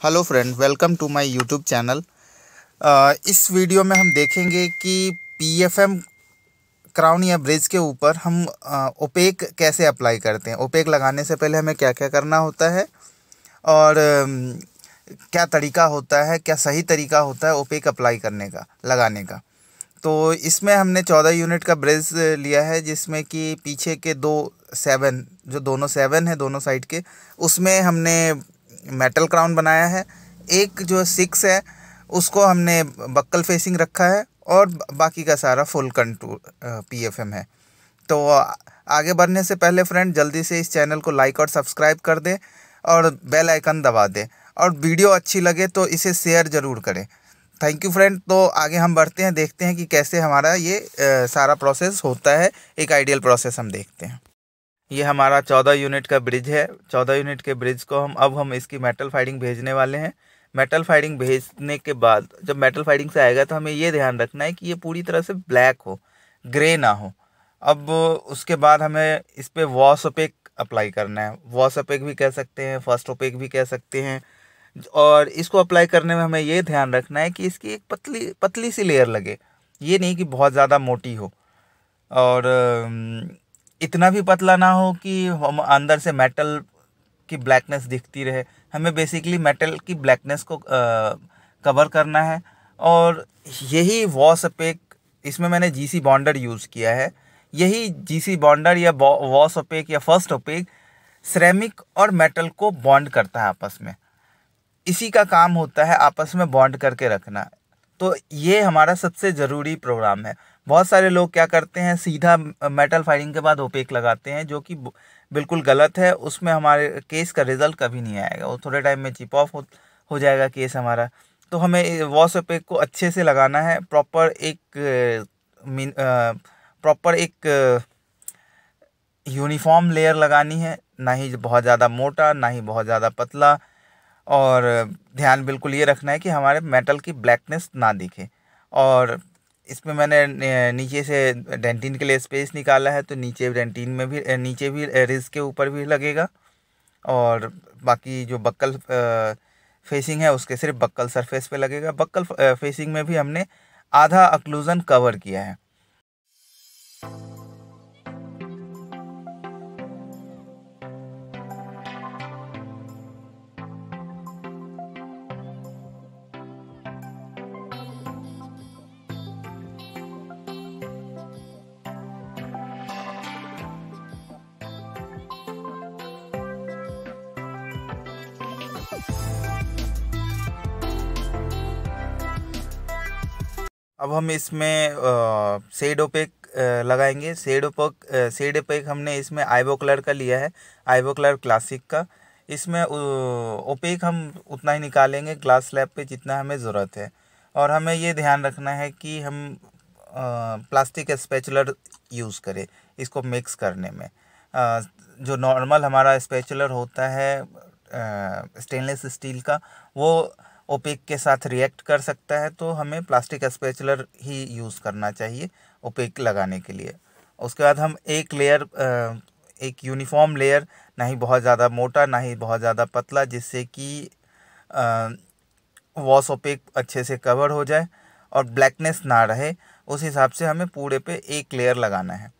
Hello friend welcome to my YouTube channel इस video में हम देखेंगे कि पीएफएम क्राउन या ब्रिज के ऊपर हम ओपेक कैसे अप्लाई करते हैं। ओपेक लगाने से पहले हमें क्या क्या करना होता है और क्या तरीका होता है, क्या सही तरीका होता है ओपेक अप्लाई करने का, लगाने का। तो इसमें हमने चौदह यूनिट का ब्रिज लिया है, जिसमें कि पीछे के दो सेवन जो दोनों सेवन है, दोनों साइड के, उसमें हमने मेटल क्राउन बनाया है। एक जो सिक्स है उसको हमने बक्कल फेसिंग रखा है और बाकी का सारा फुल कंटूर एम है। तो आगे बढ़ने से पहले फ्रेंड जल्दी से इस चैनल को लाइक और सब्सक्राइब कर दें और बेल आइकन दबा दें। और वीडियो अच्छी लगे तो इसे शेयर ज़रूर करें। थैंक यू फ्रेंड तो आगे हम बढ़ते हैं देखते हैं कि कैसे हमारा ये आ, सारा प्रोसेस होता है। एक आइडियल प्रोसेस हम देखते हैं। ये हमारा चौदह यूनिट का ब्रिज है। चौदह यूनिट के ब्रिज को हम, अब हम इसकी मेटल फाइडिंग भेजने वाले हैं। मेटल फाइडिंग भेजने के बाद, जब मेटल फाइडिंग से आएगा तो हमें ये ध्यान रखना है कि ये पूरी तरह से ब्लैक हो ग्रे ना हो। अब उसके बाद हमें इस पर वॉश ओपेक अप्लाई करना है। वॉश ओपेक भी कह सकते हैं फ़र्स्ट ओपेक भी कह सकते हैं। और इसको अप्लाई करने में हमें ये ध्यान रखना है कि इसकी एक पतली पतली सी लेयर लगे। ये नहीं कि बहुत ज़्यादा मोटी हो। और इतना भी पतला ना हो कि हम अंदर से मेटल की ब्लैकनेस दिखती रहे। हमें बेसिकली मेटल की ब्लैकनेस को कवर करना है। और यही वॉस अपेक इसमें मैंने जीसी बॉन्डर यूज़ किया है। यही जीसी बॉन्डर या वॉस अपेक या फ़र्स्ट ओपेक सिरेमिक और मेटल को बॉन्ड करता है आपस में। इसी का काम होता है आपस में बॉन्ड करके रखना। तो ये हमारा सबसे ज़रूरी प्रोग्राम है। बहुत सारे लोग क्या करते हैं सीधा मेटल फायरिंग के बाद ओपेक लगाते हैं जो कि बिल्कुल गलत है। उसमें हमारे केस का रिज़ल्ट कभी नहीं आएगा। वो थोड़े टाइम में चिप ऑफ़ हो, हो जाएगा केस हमारा। तो हमें वॉश ओपेक को अच्छे से लगाना है। प्रॉपर एक प्रॉपर एक यूनिफॉर्म लेयर लगानी है। ना ही बहुत ज़्यादा मोटा ना ही बहुत ज़्यादा पतला। और ध्यान बिल्कुल ये रखना है कि हमारे मेटल की ब्लैकनेस ना दिखे। और इसमें मैंने नीचे से डेंटिन के लिए स्पेस निकाला है तो नीचे डेंटिन में भी, नीचे भी रिज के ऊपर भी लगेगा। और बाकी जो बक्कल फेसिंग है, उसके सिर्फ़ बक्कल सरफेस पे लगेगा। बक्कल फेसिंग में भी हमने आधा अक्लूज़न कवर किया है। अब हम इसमें सेड ओपेक लगाएँगे। सेड ओपेक सेड ओपेक हमने इसमें आइवो कलर का लिया है, आइवो कलर क्लासिक का। इसमें ओपेक हम उतना ही निकालेंगे, ग्लास स्लैब पे जितना हमें ज़रूरत है। और हमें ये ध्यान रखना है कि हम प्लास्टिक स्पेचुलर यूज़ करें, इसको मिक्स करने में। जो नॉर्मल हमारा स्पेचुलर होता है स्टेनलेस स्टील का, वो ओपेक के साथ रिएक्ट कर सकता है तो हमें प्लास्टिक स्पेचुलर ही यूज़ करना चाहिए ओपेक लगाने के लिए। उसके बाद हम एक लेयर एक यूनिफॉर्म लेयर ना ही बहुत ज़्यादा मोटा ना ही बहुत ज़्यादा पतला जिससे कि वॉश ओपेक अच्छे से कवर हो जाए और ब्लैकनेस ना रहे। उस हिसाब से हमें पूरे पे एक लेयर लगाना है।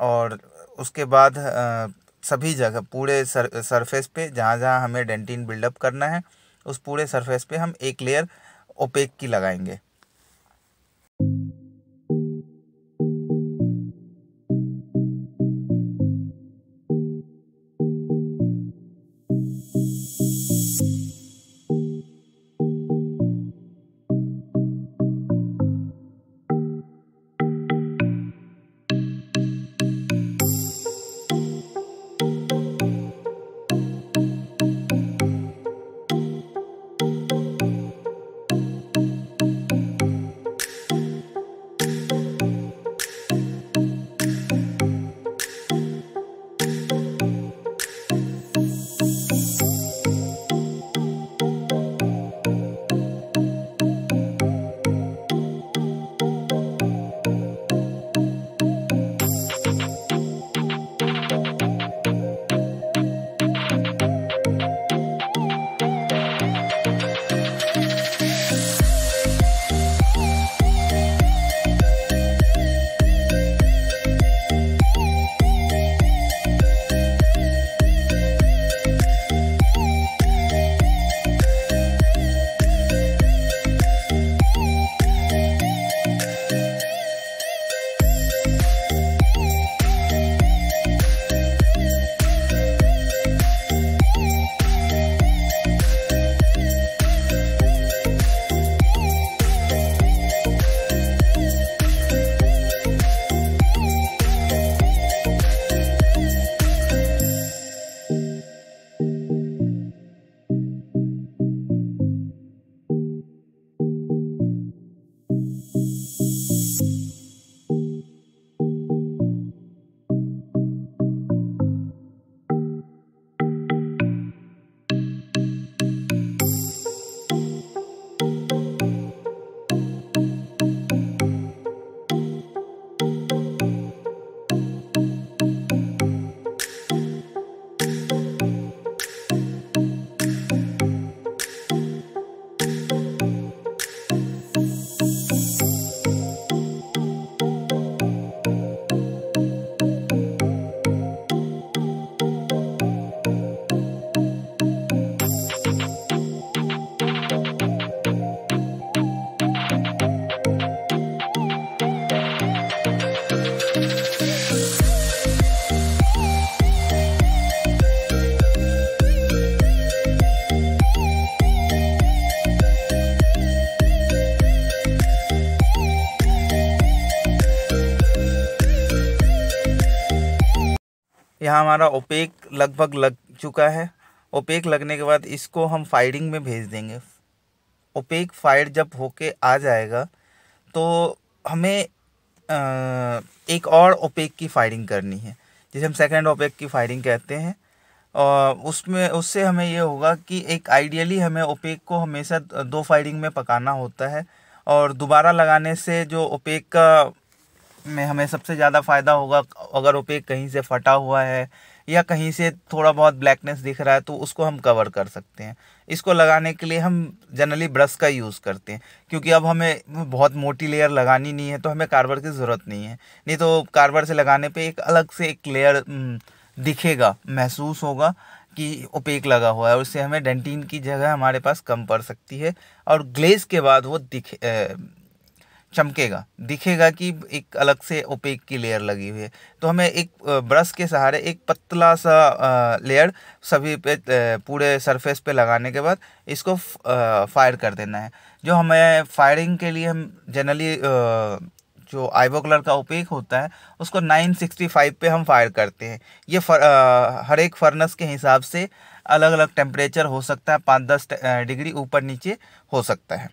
और उसके बाद आ, सभी जगह पूरे सर सरफेस पे जहाँ जहाँ हमें डेंटिन बिल्डअप करना है उस पूरे सरफेस पे हम एक लेयर ओपेक की लगाएँगे। यहाँ हमारा ओपेक लगभग लग चुका है। ओपेक लगने के बाद इसको हम फायरिंग में भेज देंगे। ओपेक फायर जब होके आ जाएगा तो हमें एक और ओपेक की फायरिंग करनी है, जिसे हम सेकेंड ओपेक की फायरिंग कहते हैं। और उसमें, उससे हमें ये होगा कि एक आइडियली हमें ओपेक को हमेशा दो फायरिंग में पकाना होता है, और दोबारा लगाने से जो ओपेक का में हमें सबसे ज़्यादा फ़ायदा होगा अगर ओपेक कहीं से फटा हुआ है या कहीं से थोड़ा बहुत ब्लैकनेस दिख रहा है तो उसको हम कवर कर सकते हैं। इसको लगाने के लिए हम जनरली ब्रश का यूज़ करते हैं, क्योंकि अब हमें बहुत मोटी लेयर लगानी नहीं है तो हमें कार्बर की ज़रूरत नहीं है। नहीं तो कार्बर से लगाने पे एक अलग से एक लेयर दिखेगा, महसूस होगा कि ओपेक लगा हुआ है उससे हमें डेंटिन की जगह हमारे पास कम पड़ सकती है, और ग्लेज के बाद वो दिखे चमकेगा। दिखेगा कि एक अलग से ओपेक की लेयर लगी हुई है। तो हमें एक ब्रश के सहारे एक पतला सा लेयर सभी पे पूरे सरफेस पे लगाने के बाद इसको फायर कर देना है। जो हमें फायरिंग के लिए हम जनरली जो आइवो कलर का ओपेक होता है उसको 965 पे हम फायर करते हैं। ये फर, हर एक फर्नस के हिसाब से अलग अलग टेम्परेचर हो सकता है पाँच दस डिग्री ऊपर नीचे हो सकता है।